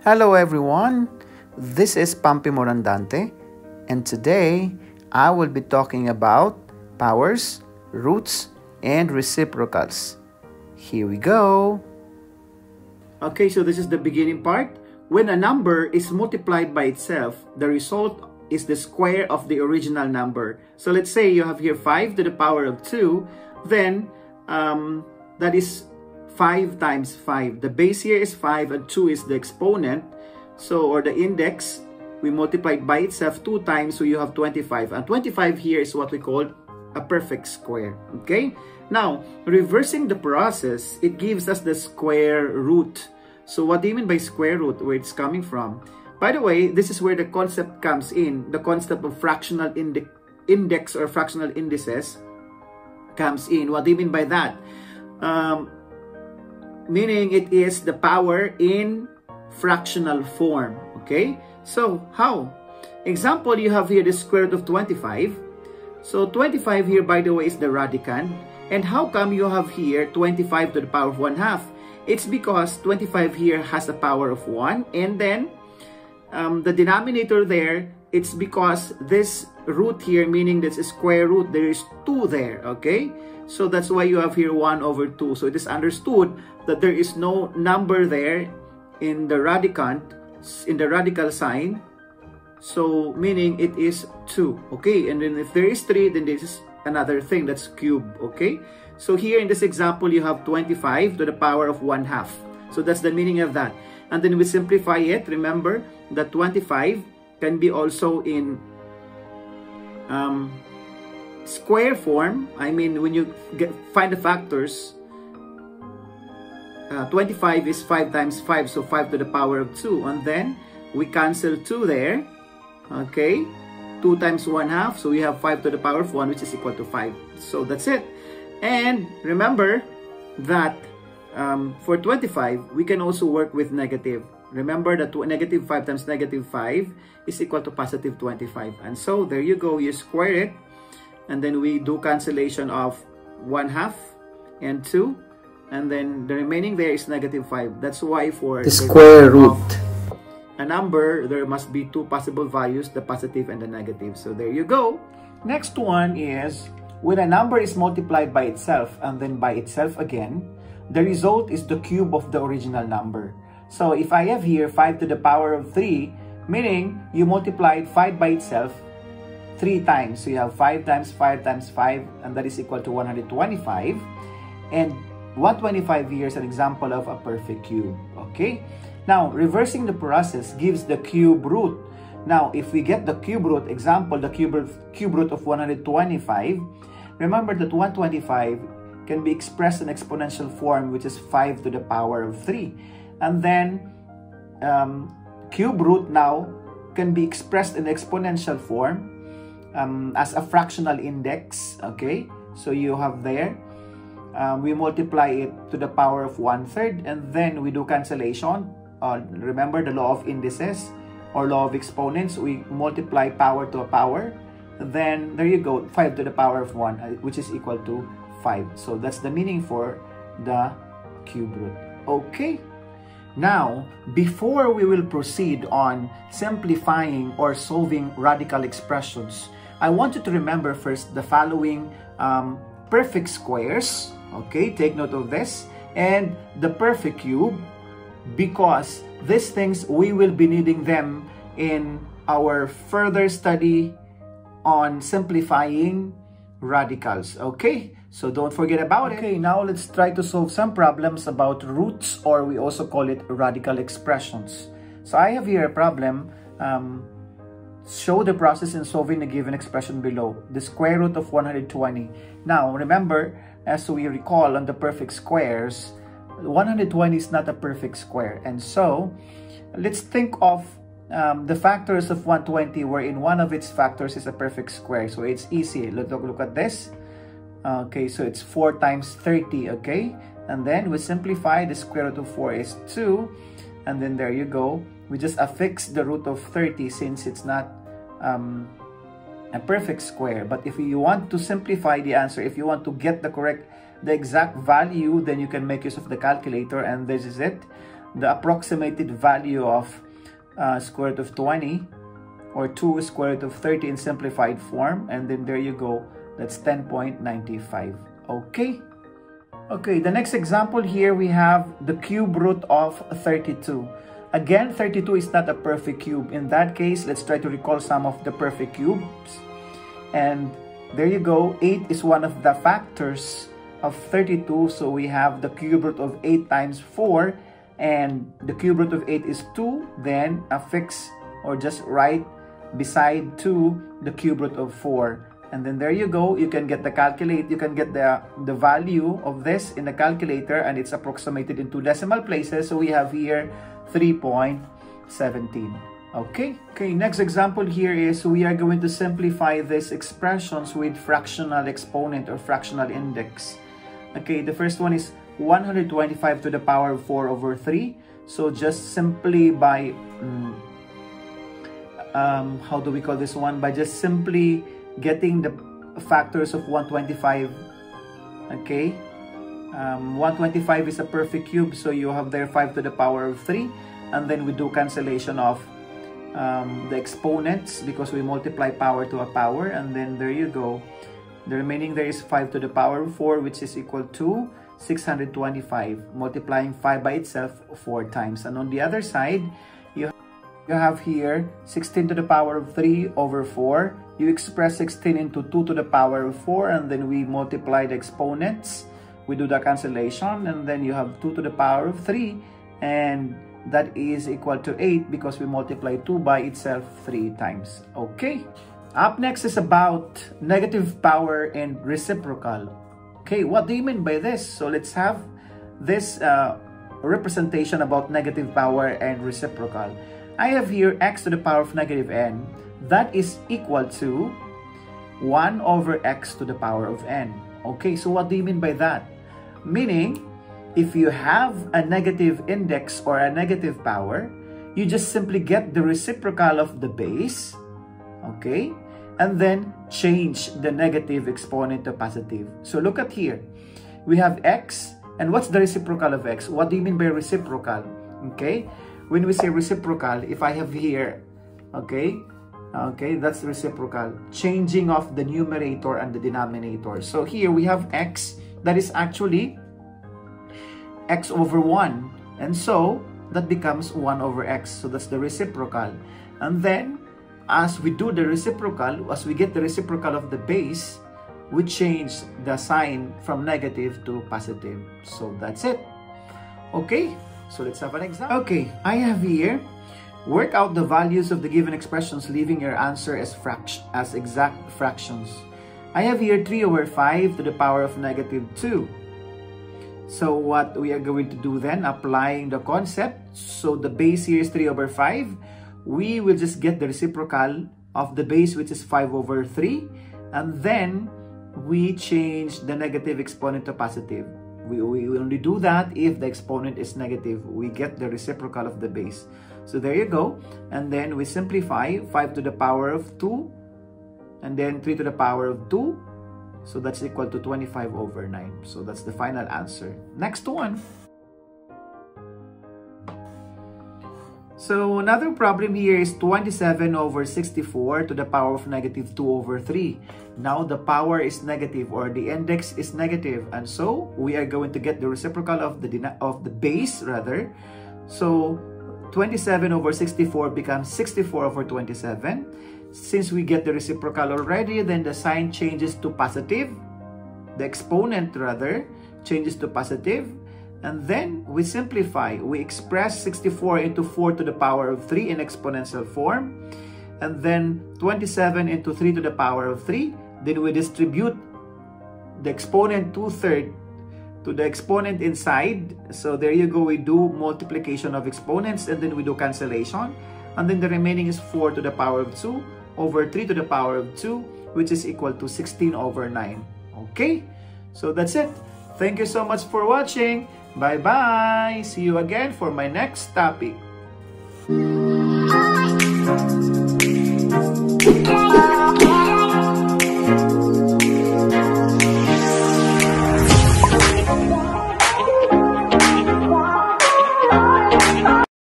Hello everyone, this is Pampi Morandante and today I will be talking about powers, roots, and reciprocals. Here we go. Okay, so this is the beginning part. When a number is multiplied by itself, the result is the square of the original number. So let's say you have here 5 to the power of 2, then um, that is 5 times 5. The base here is 5 and 2 is the exponent. So, or the index, we multiplied by itself 2 times, so you have 25. And 25 here is what we call a perfect square. Okay? Now, reversing the process, it gives us the square root. So what do you mean by square root, where it's coming from? By the way, this is where the concept comes in, the concept of fractional indi index or fractional indices comes in. What do you mean by that? Um, meaning it is the power in fractional form. Okay? So, how? Example, you have here the square root of 25. So, 25 here, by the way, is the radicand. And how come you have here 25 to the power of 1 half? It's because 25 here has a power of 1. And then, um, the denominator there, it's because this root here, meaning this square root, there is 2 there. Okay? So that's why you have here 1 over 2. So it is understood that there is no number there in the radicand, in the radical sign. So meaning it is 2. Okay, and then if there is 3, then this is another thing that's cube. Okay, so here in this example, you have 25 to the power of 1 half. So that's the meaning of that. And then we simplify it. Remember that 25 can be also in um, square form, I mean, when you get, find the factors, uh, 25 is 5 times 5, so 5 to the power of 2. And then, we cancel 2 there. Okay? 2 times 1 half, so we have 5 to the power of 1, which is equal to 5. So, that's it. And, remember that um, for 25, we can also work with negative. Remember that negative 5 times negative 5 is equal to positive 25. And so, there you go. You square it. And then we do cancellation of 1 half and 2 and then the remaining there is negative 5 that's why for the square root. a number there must be two possible values the positive and the negative. So there you go. Next one is when a number is multiplied by itself and then by itself again the result is the cube of the original number so if i have here 5 to the power of 3 meaning you multiplied 5 by itself 3 times. So you have 5 times 5 times 5 and that is equal to 125. And 125 here is an example of a perfect cube. Okay? Now, reversing the process gives the cube root. Now, if we get the cube root, example, the cube root, cube root of 125, remember that 125 can be expressed in exponential form, which is 5 to the power of 3. And then, um, cube root now can be expressed in exponential form um, as a fractional index. Okay, so you have there. Um, we multiply it to the power of one third, and then we do cancellation. Uh, remember the law of indices or law of exponents. We multiply power to a power. Then there you go, 5 to the power of 1, uh, which is equal to 5. So that's the meaning for the cube root. Okay. Now, before we will proceed on simplifying or solving radical expressions, I want you to remember first the following um, perfect squares. Okay, take note of this. And the perfect cube because these things, we will be needing them in our further study on simplifying radicals. Okay, so don't forget about okay, it. Okay, now let's try to solve some problems about roots or we also call it radical expressions. So I have here a problem um, Show the process in solving the given expression below, the square root of 120. Now, remember, as we recall on the perfect squares, 120 is not a perfect square. And so, let's think of um, the factors of 120 wherein one of its factors is a perfect square. So, it's easy. Look, look, look at this. Okay, so it's 4 times 30, okay? And then we simplify, the square root of 4 is 2. And then there you go we just affix the root of 30 since it's not um, a perfect square. But if you want to simplify the answer, if you want to get the correct, the exact value, then you can make use of the calculator and this is it. the approximated value of uh, square root of 20 or 2 square root of 30 in simplified form and then there you go. That's 10.95 okay? Okay the next example here we have the cube root of 32 again 32 is not a perfect cube. In that case let's try to recall some of the perfect cubes. And there you go. 8 is one of the factors of 32 so we have the cube root of 8 times 4 and the cube root of 8 is 2 then affix or just write beside 2 the cube root of 4 and then there you go. You can get the calculate you can get the the value of this in the calculator and it's approximated into decimal places. So we have here 3.17 okay okay next example here is we are going to simplify these expressions with fractional exponent or fractional index. Okay the first one is 125 to the power of 4 over 3. So just simply by, um, um, how do we call this one? By just simply getting the factors of 125, okay? Um, 125 is a perfect cube, so you have there 5 to the power of 3. And then we do cancellation of um, the exponents because we multiply power to a power. And then there you go. The remaining there is 5 to the power of 4, which is equal to 625, multiplying 5 by itself 4 times. And on the other side, you, you have here 16 to the power of 3 over 4. You express 16 into 2 to the power of 4 and then we multiply the exponents. We do the cancellation and then you have 2 to the power of 3 and that is equal to 8 because we multiply 2 by itself 3 times. Okay. Up next is about negative power and reciprocal. Okay, what do you mean by this? So let's have this uh, representation about negative power and reciprocal. I have here x to the power of negative n. That is equal to 1 over x to the power of n. Okay, so what do you mean by that? Meaning, if you have a negative index or a negative power, you just simply get the reciprocal of the base, okay? And then change the negative exponent to positive. So look at here. We have x, and what's the reciprocal of x? What do you mean by reciprocal? Okay, when we say reciprocal, if I have here, okay, okay, that's reciprocal. Changing of the numerator and the denominator. So here we have x, that is actually x over 1. And so, that becomes 1 over x. So that's the reciprocal. And then, as we do the reciprocal, as we get the reciprocal of the base, we change the sign from negative to positive. So that's it. Okay, so let's have an example. Okay, I have here, work out the values of the given expressions, leaving your answer as, fraction, as exact fractions. I have here 3 over 5 to the power of negative 2. So what we are going to do then, applying the concept, so the base here is 3 over 5, we will just get the reciprocal of the base which is 5 over 3 and then we change the negative exponent to positive. We, we only do that if the exponent is negative. We get the reciprocal of the base. So there you go. And then we simplify 5 to the power of 2 and then 3 to the power of 2. So that's equal to 25 over 9. So that's the final answer. Next one. So another problem here is 27 over 64 to the power of negative 2 over 3. Now the power is negative or the index is negative and so we are going to get the reciprocal of the of the base rather. So 27 over 64 becomes 64 over 27. Since we get the reciprocal already, then the sign changes to positive. The exponent rather changes to positive and then we simplify. We express 64 into 4 to the power of 3 in exponential form. And then 27 into 3 to the power of 3. Then we distribute the exponent 2 third to the exponent inside. So there you go. We do multiplication of exponents and then we do cancellation. And then the remaining is 4 to the power of 2 over 3 to the power of 2 which is equal to 16 over 9. Okay? So that's it. Thank you so much for watching. Bye-bye! See you again for my next topic.